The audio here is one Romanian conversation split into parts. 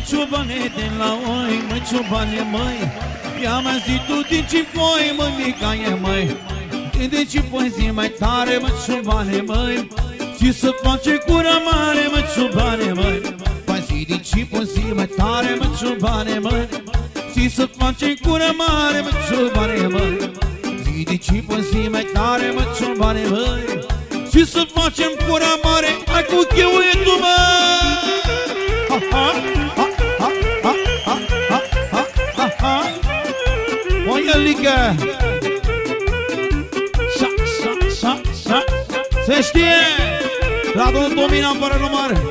mă ciobane de la oi, mă ciobane măi. Ia mă zi tu din ce foi, mă micaie măi? De ce poezie mai tare, mă ciobane măi? Și să face cura mare, mă ciobane măi. Păi zi din ce poezie mai tare, mă ciobane măi? Și să face cura mare, mă ciobane măi. Zi din ce poezie mai tare, mă ciobane măi? Și să facem cura mare, hai cu cheuietul măi. Ha ha ha ha Moielică Sa, sa, sa, sa. Se știe. La domnul Domina fără număr.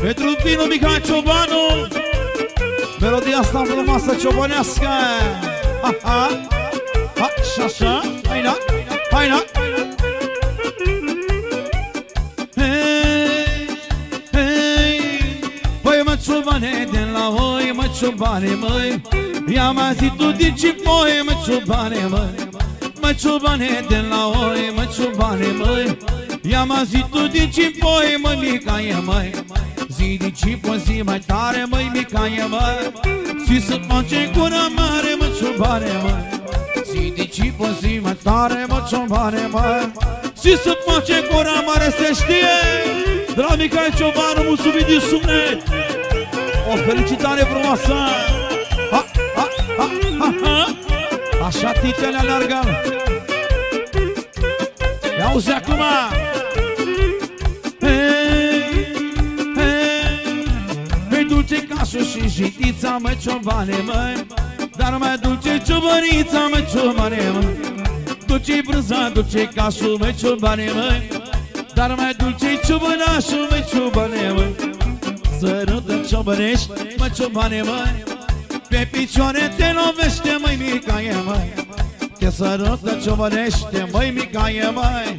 Pentru Pinu Mihai Ciobanu. Melodia asta frumoasă ciobănească. Ha, ha. Ha, și așa. Hai, na, hai, na Hei, hei. Băi, mă ciobane de la oi, mă ciobane, măi Ia m-a zis tu de ce poe, mă ciubane, mă Mă ciubane de la ore, mă ciubane, mă Ia m-a zis tu de ce poe, mă mica e, mă Zi de ce poe, zi mai tare, măi, mica e, Și să face gura mare, mă ciubane, mă Zi de ce poe, zi mai tare, mă ciubane, mă Și să face gura mare, se știe? Dragă Micael Ciobanu, mulțumit din suflet! O felicitare frumoasă! Așa titele alergă. Ia uzi acum. Hei, hei. Hei dulce cașul și jitița mă ciobane mă. Dar mai dulce ciobărița mă ciobane mă. Dulce brânza, dulce cașul mă ciobane mă. Dar mai dulce ciobănașul mă ciobane mă. Sărută ciobănești mă ciobane mă pe picioare te lovește, măi, micaie, măi Te sărută ciobănește, măi, micaie, măi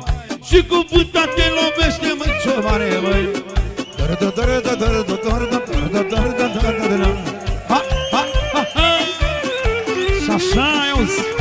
Și cu vânta te lovește, măi, ciobane, măi Ha, ha, ha, ha Și așa, auzi, auzi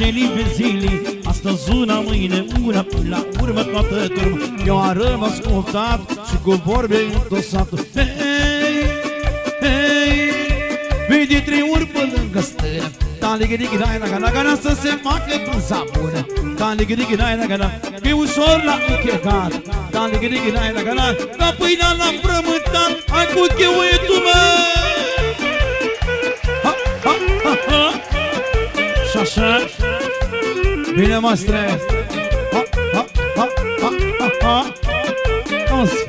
chelii pe zile Astăzi una, mâine una, la urmă toată turma. Eu am rămas oftat și cu vorbe dosat. Hei, hei, vii de trei ori pe lângă stână. Taligric, dai, naga, naga, na, să se facă pânza bună Taligric, dai, naga, na, că e ușor la închegat Taligric, dai, naga, na, la pâinea la împrământ Bine, măstre Ha, ha, ha, ha, ha, ha Auzi.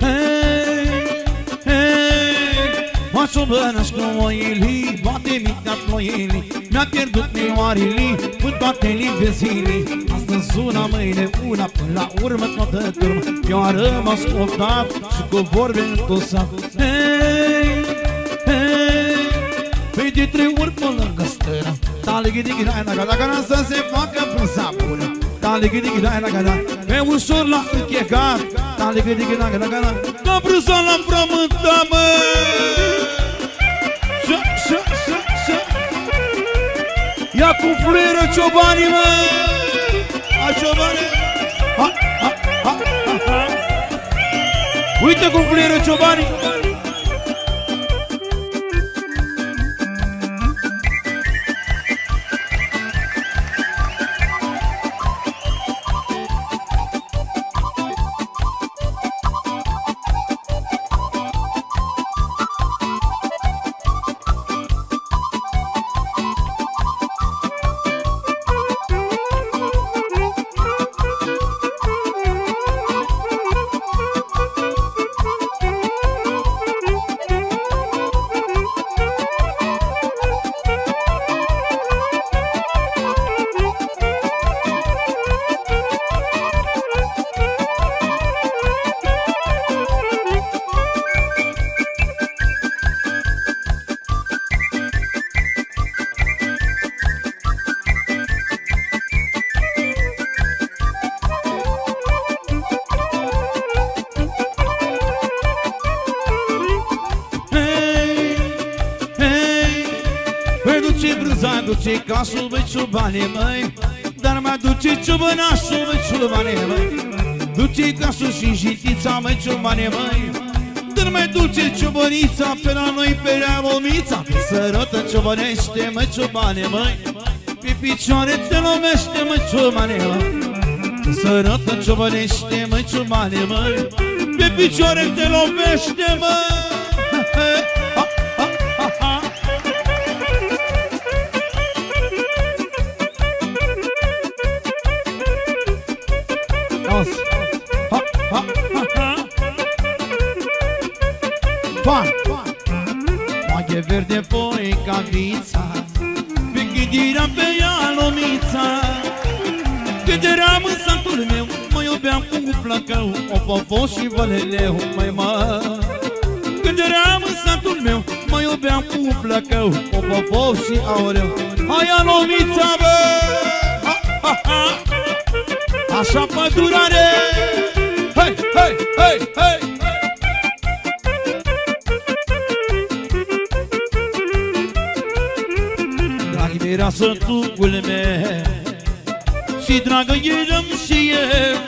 Hei, hei Faci o bănăș cu oilii Bate-mi ca ploilii Mi-a pierdut memoarilii În toate livezilii Astăzi una, mâine una Până la urmă toată turmă Eu am rămas optat Și cu vorbe în tot satul Hei, hei Păi de trei ori pe lângă stână Taligidigi la ena gada Ca să se facă prin sapun Taligidigi la ena gada Pe ușor l-a închegat Taligidigi la ena gada Că brâza l-am frământat mă Șa, șa, șa, șa Ia cu fluieră ciobanii mă A ciobanii Ha, ha, ha, ha, ha Uite cum fluieră ciobanii duce casul, băi, ciubane, măi Dar mă duce ciubănașul, băi, ciubane, măi. Duce casul și jitița, măi, ciubane, măi. Dar mai duce ciubănița pe la noi pe rea lomița Pe sărătă ciubănește, măi, ciubane, măi. Pe picioare te lomește, măi, ciubane, măi. Sărătă ciubănește, măi, ciubane, măi. Pe picioare te lovește, măi verde poi ca vița Pe gândirea pe ea lomița. Când eram în satul meu Mă iubeam cu plăcău O popos și văleleu mai mă. Când eram în satul meu Mă iubeam cu plăcău O popos și aureu. Aia lomița bă! Ha, ha, ha. Așa pădurare! Hei, hei, hei, hei! Era sătugul meu Și dragă eram și eu.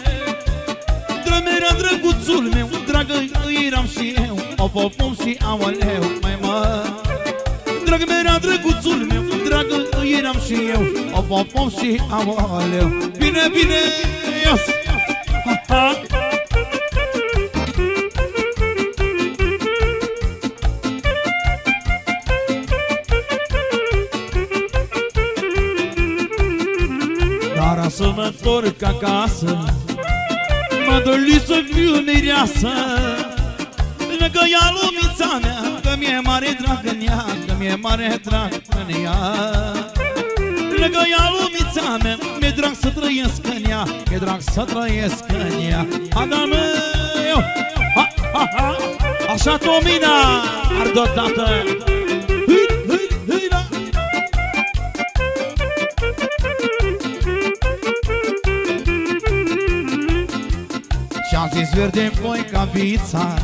Drăm era drăguțul meu Dragă eram și eu. O popom și aoleu mai mă Dragă era drăguțul meu Dragă eram și eu. O popom și aoleu Bine, bine, ios Ha, ha să mă întorc acasă Mă dori să fiu mireasă Lângă ea lumița ea Că mi-e mare drag în ea Lângă ea lumița mea Mi-e drag să trăiesc în ea Mi-e drag să trăiesc în ea. Ada meu ha, ha, ha. Așa Tomina Ardă tată zis verde foi ca vița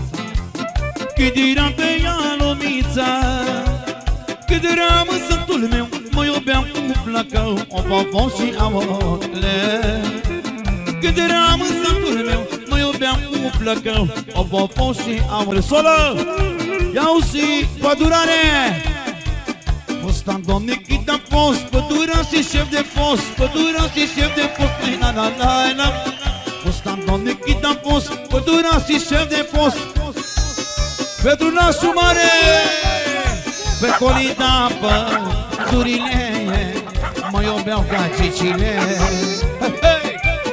Cât era pe ea lumița Cât era măsătul meu Mă iubeam cu plăcău O popon și amorele Cât era măsătul meu Mă iubeam cu plăcău O popon și amorele Solă! Ia-o-si, pădurare! Fostan domne cât a fost Pădura și șef de post Pădura și șef de post Na na na na Fostam domne cât am fost Pădura și șef de post Pentru nasul mare Pe colita pădurile Mă iubeau ca cicile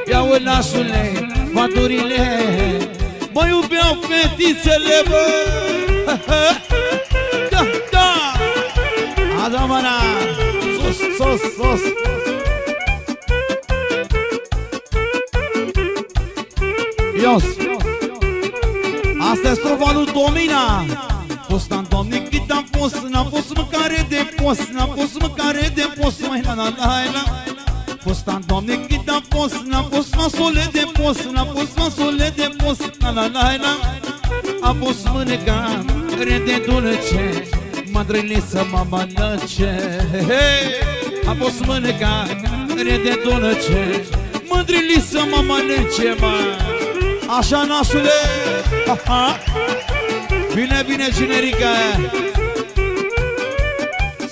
Iau în nasule pădurile Mă iubeau fetițele bă. Da, da. Adamana Sus, sus, sus. Ios. Asta e strofa lui Domina fost N-am fost mâncare de post N-am fost mâncare de post Mai la la la la Fost am domnit cât am fost N-am fost masole de post N-am fost masole de post La la la la. Am fost mâncare de dulce Mândrăile să mă mănăce Am fost mâncare de dulce Mândrăile să mă. Mănăce, mă Așa, nasule Bine, bine, generică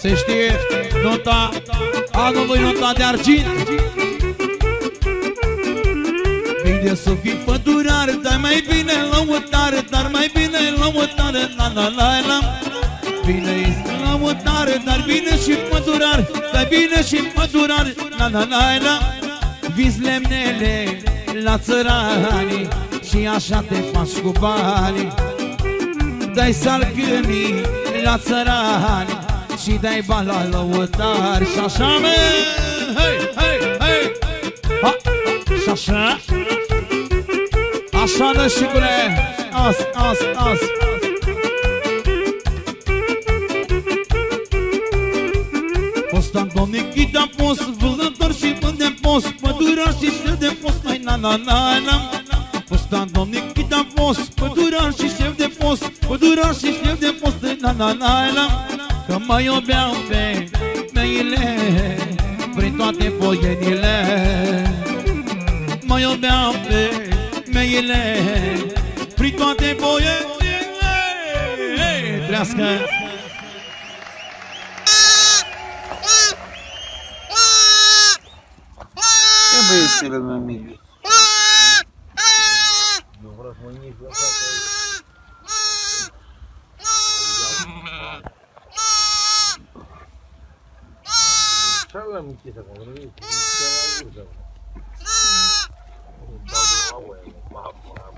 Se știe nota anului, nota de argint. Bine să fii pădurar, dar mai bine lăutare Dar mai bine lăutare, la la la la. Bine lăutare, dar bine și pădurar Dar bine și pădurar, la la la la. Vizi lemnele la țăranii și așa te faci cu bani Dai salcânii la țărani Și dai bani la lăutari. Și așa, mă, hei, hei, hei! Ha, Și așa? Așa, nășicule! As, as, as Fostam domnic, ghidam post Vânător și vândem post Pădura și de post Mai na, na, na, na. Fostan domnic cât am fost Pădurar și șef de post Pădurar și șef de post Na na na na Că mă iubeau pe meile Prin toate poienile Mă iubeam pe meile Prin toate poienile Trească! Ce băiețele meu mic? Ce l-am închis acum? Nu e ce la urză. Dau de la oaie, mamă.